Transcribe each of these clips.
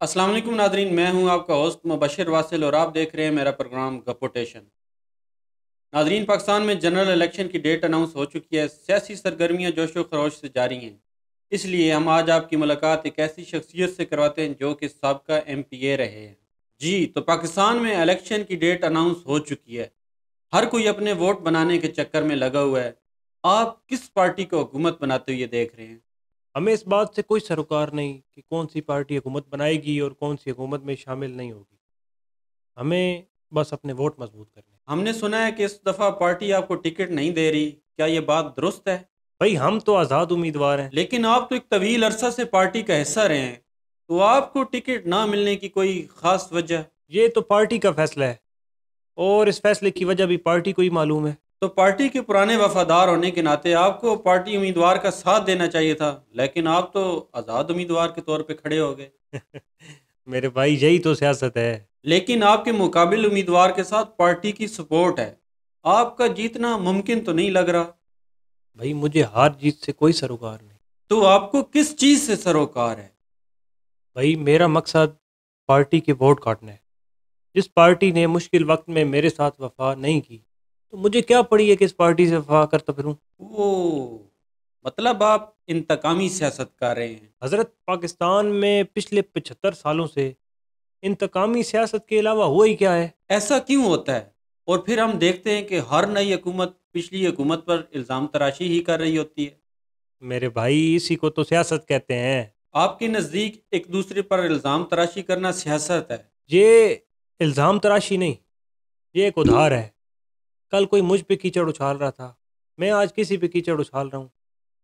अस्सलाम वालेकुम नादरीन मैं हूँ आपका होस्ट मुबशर वासिल और आप देख रहे हैं मेरा प्रोग्राम गपोटेशन। नादरीन पाकिस्तान में जनरल इलेक्शन की डेट अनाउंस हो चुकी है। सियासी सरगर्मियाँ जोशो खरोश से जारी हैं। इसलिए हम आज आपकी मुलाकात एक ऐसी शख्सियत से करवाते हैं जो कि सबका एम पी ए रहे हैं। जी तो पाकिस्तान में इलेक्शन की डेट अनाउंस हो चुकी है। हर कोई अपने वोट बनाने के चक्कर में लगा हुआ है। आप किस पार्टी को हुकूमत बनाते हुए देख रहे हैं? हमें इस बात से कोई सरोकार नहीं कि कौन सी पार्टी हुकूमत बनाएगी और कौन सी हुकूमत में शामिल नहीं होगी। हमें बस अपने वोट मज़बूत करने हमने सुना है कि इस दफ़ा पार्टी आपको टिकट नहीं दे रही। क्या ये बात दुरुस्त है? भाई हम तो आज़ाद उम्मीदवार हैं। लेकिन आप तो एक तवील अरसा से पार्टी का हिस्सा रहे हैं। तो आपको टिकट ना मिलने की कोई ख़ास वजह? ये तो पार्टी का फैसला है। और इस फैसले की वजह भी पार्टी को ही मालूम है। तो पार्टी के पुराने वफादार होने के नाते आपको पार्टी उम्मीदवार का साथ देना चाहिए था लेकिन आप तो आज़ाद उम्मीदवार के तौर पे खड़े हो गए। मेरे भाई यही तो सियासत है। लेकिन आपके मुकाबिल उम्मीदवार के साथ पार्टी की सपोर्ट है। आपका जीतना मुमकिन तो नहीं लग रहा। भाई मुझे हार जीत से कोई सरोकार नहीं। तो आपको किस चीज़ से सरोकार है? भाई मेरा मकसद पार्टी के वोट काटना है। जिस पार्टी ने मुश्किल वक्त में मेरे साथ वफा नहीं की तो मुझे क्या पड़ी है कि इस पार्टी से वफा करता फिरूं? वो मतलब आप इंतकामी सियासत कर रहे हैं। हज़रत पाकिस्तान में पिछले पचहत्तर सालों से इंतकामी सियासत के अलावा हुआ ही क्या है? ऐसा क्यों होता है? और फिर हम देखते हैं कि हर नई हुकूमत पिछली हुकूमत पर इल्ज़ाम तराशी ही कर रही होती है। मेरे भाई इसी को तो सियासत कहते हैं। आपके नज़दीक एक दूसरे पर इल्ज़ाम तराशी करना सियासत है। ये इल्ज़ाम तराशी नहीं ये एक उधार है। कल कोई मुझ पे कीचड़ उछाल रहा था। मैं आज किसी पे कीचड़ उछाल रहा हूँ।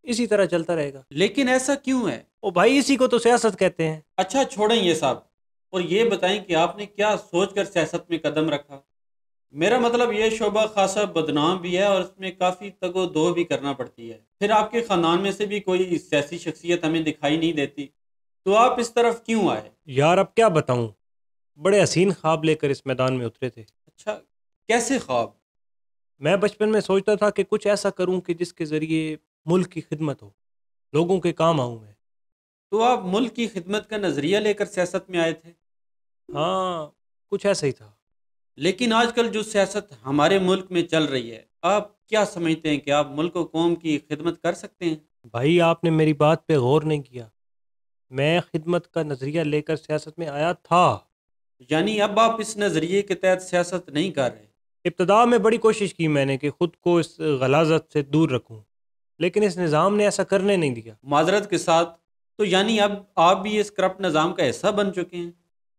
इसी तरह चलता रहेगा। लेकिन ऐसा क्यों है? ओ भाई इसी को तो सियासत कहते हैं। अच्छा छोड़ें ये साहब और ये बताएँ कि आपने क्या सोचकर सियासत में कदम रखा? मेरा मतलब ये शोबा खासा बदनाम भी है और इसमें काफ़ी तगो दो भी करना पड़ती है। फिर आपके ख़ानदान में से भी कोई सियासी शख्सियत हमें दिखाई नहीं देती। तो आप इस तरफ़ क्यों आए? यार अब क्या बताऊँ? बड़े हसीन ख्वाब लेकर इस मैदान में उतरे थे। अच्छा कैसे ख्वाब? मैं बचपन में सोचता था कि कुछ ऐसा करूँ कि जिसके ज़रिए मुल्क की खिदमत हो लोगों के काम आऊँ मैं। तो आप मुल्क की खिदमत का नज़रिया लेकर सियासत में आए थे? हाँ कुछ ऐसा ही था। लेकिन आजकल जो सियासत हमारे मुल्क में चल रही है आप क्या समझते हैं कि आप मुल्क व कौम की खिदमत कर सकते हैं? भाई आपने मेरी बात पे गौर नहीं किया। मैं खिदमत का नज़रिया लेकर सियासत में आया था। यानी अब आप इस नज़रिए के तहत सियासत नहीं कर रहे। इब्तदा में बड़ी कोशिश की मैंने कि ख़ुद को इस गलाजत से दूर रखूँ लेकिन इस निज़ाम ने ऐसा करने नहीं दिया। माजरत के साथ तो यानी अब आप भी इस करप्ट निज़ाम का हिस्सा बन चुके हैं।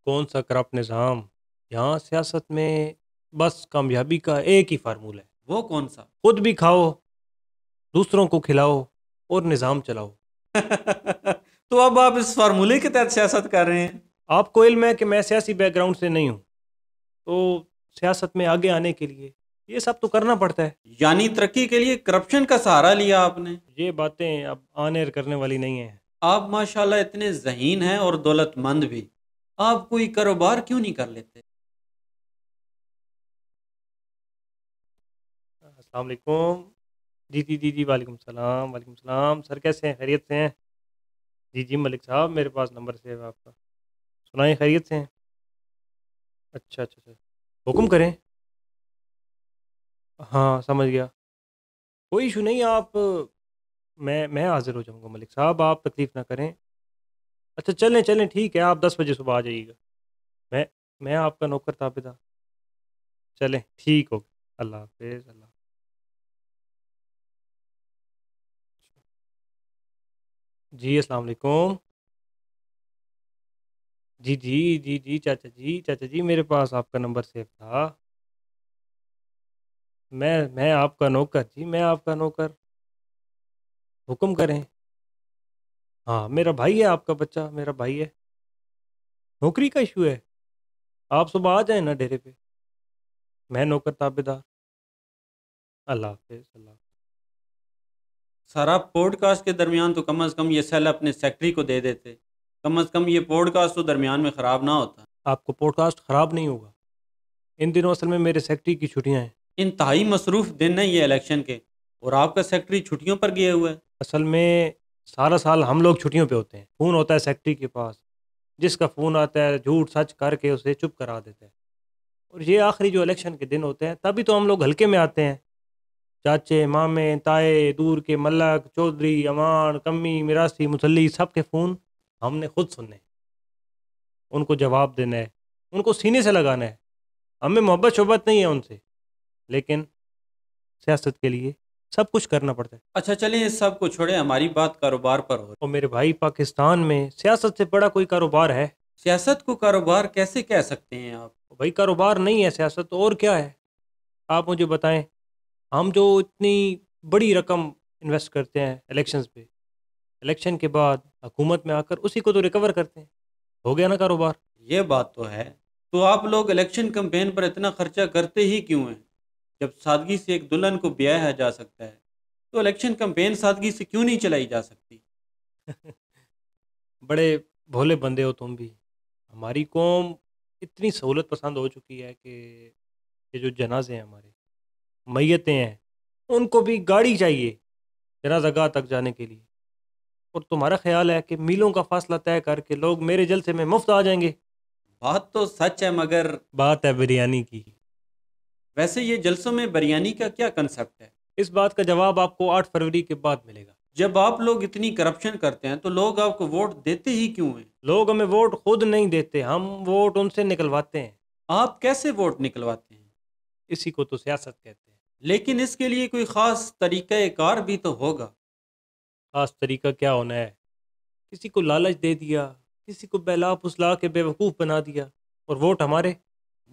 कौन सा करप्ट निज़ाम? यहाँ सियासत में बस कामयाबी का एक ही फार्मूला है। वो कौन सा? खुद भी खाओ दूसरों को खिलाओ और निज़ाम चलाओ। तो अब आप इस फार्मूले के तहत सियासत कर रहे हैं। आपको इल्म है कि मैं सियासी बैकग्राउंड से नहीं हूँ। तो सियासत में आगे आने के लिए। ये सब तो करना पड़ता है। यानी तरक्की के लिए करप्शन का सहारा लिया आपने। ये बातें अब आने करने वाली नहीं है। आप माशाल्लाह इतने जहीन हैं और दौलतमंद भी। आप कोई कारोबार क्यों नहीं कर लेते? अस्सलाम वालेकुम। जी जी जी जी वालेकुम सलाम वालेकुम सलाम। सर कैसे हैं? खैरियत से हैं? जी जी मलिक साहब मेरे पास नंबर सेव है आपका। सुनाए खैरियत से हैं? अच्छा अच्छा अच्छा। हुक्म करें। हाँ समझ गया। कोई इशू नहीं, आप, मैं मैं हाजिर हो जाऊँगा मलिक साहब, आप तकलीफ़ ना करें। अच्छा चलें चलें, ठीक है, आप दस बजे सुबह आ जाइएगा। मैं मैं आपका नौकर ताबेदार। चलें, ठीक हो अल्लाह हाफिज़, अल्लाह जी, अस्सलाम वालेकुम। जी जी जी जी, चाचा जी चाचा जी, मेरे पास आपका नंबर सेव था। मैं मैं आपका नौकर, जी, मैं आपका नौकर। हुक्म करें। हाँ मेरा भाई है आपका बच्चा, मेरा भाई है। नौकरी का इशू है। आप सुबह आ जाए ना डेरे पे। मैं नौकर ताबेदार। अल्लाह हाफिज़, अल्लाह सर पॉडकास्ट के दरमियान तो कम अज़ कम ये सेल अपने सेक्रेटरी को दे देते। कम अज़ कम ये पॉडकास्ट तो दरमियान में ख़राब ना होता। आपको पॉडकास्ट ख़राब नहीं होगा। इन दिनों असल में मेरे सेक्रेटरी की छुट्टियाँ हैं। इंतहाई मसरूफ़ दिन है ये इलेक्शन के और आपका सेक्रेटरी छुट्टियों पर गए हुए है। असल में सारा साल हम लोग छुट्टियों पे होते हैं। फ़ोन होता है सेक्रेटरी के पास जिसका फ़ोन आता है झूठ सच करके उसे चुप करा देता है। और ये आखिरी जो इलेक्शन के दिन होते हैं तभी तो हम लोग हल्के में आते हैं। चाचे मामे ताए दूर के मलक चौधरी अमान कम्मी मिरासी मुसल्ली सब के फ़ोन हमने खुद सुनने। उनको जवाब देना है उनको सीने से लगाना। है हमें मोहब्बत शोबत नहीं है उनसे लेकिन सियासत के लिए सब कुछ करना पड़ता है। अच्छा चलिए इस सबको छोड़े हमारी बात कारोबार पर हो और मेरे भाई पाकिस्तान में सियासत से बड़ा कोई कारोबार है? सियासत को कारोबार कैसे कह सकते हैं आप? भाई कारोबार नहीं है सियासत तो और क्या है? आप मुझे बताएँ हम जो इतनी बड़ी रकम इन्वेस्ट करते हैं इलेक्शंस पे इलेक्शन के बाद हुकूमत में आकर उसी को तो रिकवर करते हैं। हो गया ना कारोबार? ये बात तो है। तो आप लोग इलेक्शन कैंपेन पर इतना खर्चा करते ही क्यों हैं? जब सादगी से एक दुल्हन को ब्याया जा सकता है तो इलेक्शन कैंपेन सादगी से क्यों नहीं चलाई जा सकती? बड़े भोले बंदे हो तुम भी। हमारी कौम इतनी सहूलत पसंद हो चुकी है कि ये जो जनाजे हैं हमारे मैतें हैं उनको भी गाड़ी चाहिए जनाजा गाह तक जाने के लिए। और तुम्हारा ख्याल है कि मीलों का फासला तय करके लोग मेरे जलसे में मुफ़्त आ जाएँगे? बात तो सच है मगर बात है बिरयानी की। वैसे ये जलसों में बिरयानी का क्या कंसेप्ट है? इस बात का जवाब आपको आठ फरवरी के बाद मिलेगा। जब आप लोग इतनी करप्शन करते हैं तो लोग आपको वोट देते ही क्यों हैं? लोग हमें वोट खुद नहीं देते हम वोट उनसे निकलवाते हैं। आप कैसे वोट निकलवाते हैं? इसी को तो सियासत कहते हैं। लेकिन इसके लिए कोई ख़ास तरीक़ा कार भी तो होगा। खास तरीका क्या होना है? किसी को लालच दे दिया किसी को बहला फुसला के बेवकूफ़ बना दिया और वोट हमारे।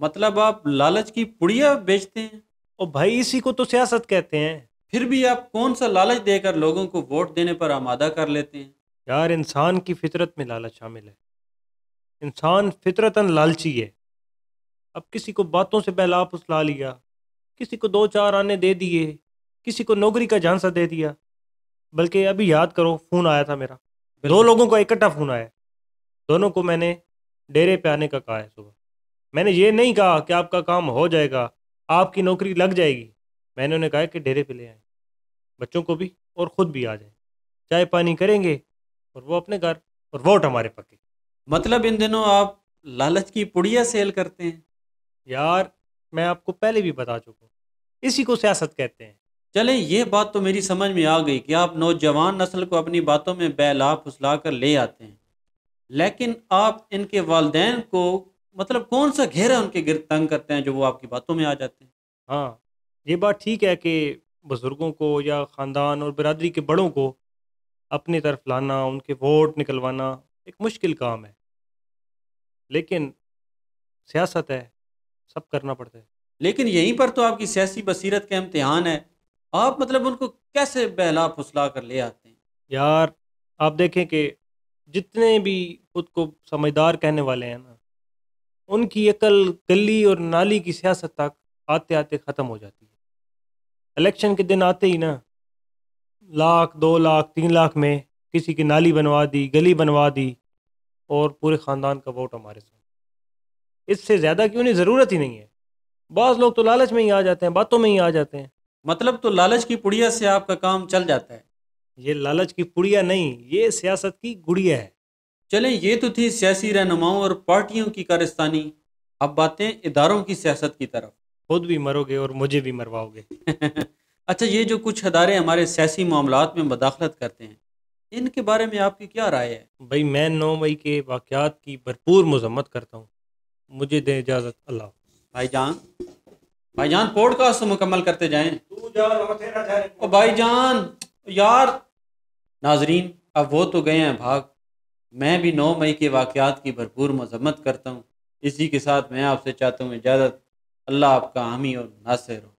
मतलब आप लालच की पुड़िया बेचते हैं? और भाई इसी को तो सियासत कहते हैं। फिर भी आप कौन सा लालच देकर लोगों को वोट देने पर आमादा कर लेते हैं? यार इंसान की फितरत में लालच शामिल है। इंसान फितरतन लालची है। अब किसी को बातों से बहला फुसला लिया किसी को दो चार आने दे दिए किसी को नौकरी का झांसा दे दिया बल्कि अभी याद करो फ़ोन आया था मेरा। दो लोगों का इकट्ठा फ़ोन आया। दोनों को मैंने डेरे पे आने का कहा है सुबह। मैंने ये नहीं कहा कि आपका काम हो जाएगा आपकी नौकरी लग जाएगी। मैंने उन्हें कहा कि डेरे पे ले आए। बच्चों को भी और ख़ुद भी आ जाए। चाय पानी करेंगे और वो अपने घर और वोट हमारे पक्के। मतलब इन दिनों आप लालच की पुड़िया सेल करते हैं। यार मैं आपको पहले भी बता चुका हूँ। इसी को सियासत कहते हैं। चलें ये बात तो मेरी समझ में आ गई कि आप नौजवान नस्ल को अपनी बातों में बैला फुसला कर ले आते हैं। लेकिन आप इनके वालदेन को मतलब कौन सा घेरा उनके गिर तंग करते हैं जो वो आपकी बातों में आ जाते हैं? हाँ ये बात ठीक है कि बुज़ुर्गों को या ख़ानदान और बरदरी के बड़ों को अपनी तरफ़ लाना उनके वोट निकलवाना एक मुश्किल काम है। लेकिन सियासत है सब करना पड़ता है। लेकिन यहीं पर तो आपकी सियासी बसीरत का इम्तहान है। आप मतलब उनको कैसे बहला फुसला कर ले आते हैं? यार, आप देखें कि जितने भी खुद को समझदार कहने वाले हैं ना, उनकी अकल, गली और नाली की सियासत तक आते आते ख़त्म हो जाती है। इलेक्शन के दिन आते ही ना, लाख, दो लाख, तीन लाख में किसी की नाली बनवा दी, गली बनवा दी और पूरे ख़ानदान का वोट हमारे साथ इससे ज़्यादा की उन्हें ज़रूरत ही नहीं है। बाज़ लोग तो लालच में ही आ जाते हैं, बातों में ही आ जाते हैं। मतलब तो लालच की पुड़िया से आपका काम चल जाता है। ये लालच की पुड़िया नहीं ये सियासत की गुड़िया है। चलें ये तो थी सियासी रहनुमाओं और पार्टियों की कारस्तानी अब बातें इदारों की सियासत की तरफ़। खुद भी मरोगे और मुझे भी मरवाओगे। अच्छा ये जो कुछ अदारे हमारे सियासी मामला में मदाखलत करते हैं इनके बारे में आपकी क्या राय है? भाई मैं नौ मई के वाक़ात की भरपूर मजम्मत करता हूँ। मुझे दें इजाज़त अल्लाह। भाईजान भाईजान पॉडकास्ट मुकम्मल करते जाएँ। ओ भाईजान यार नाजरीन अब वो तो गए हैं भाग। मैं भी नौ मई के वाक़ात की भरपूर मजम्मत करता हूँ। इसी के साथ मैं आपसे चाहता हूँ इजाज़त। अल्लाह आपका हामी और नासिर हो।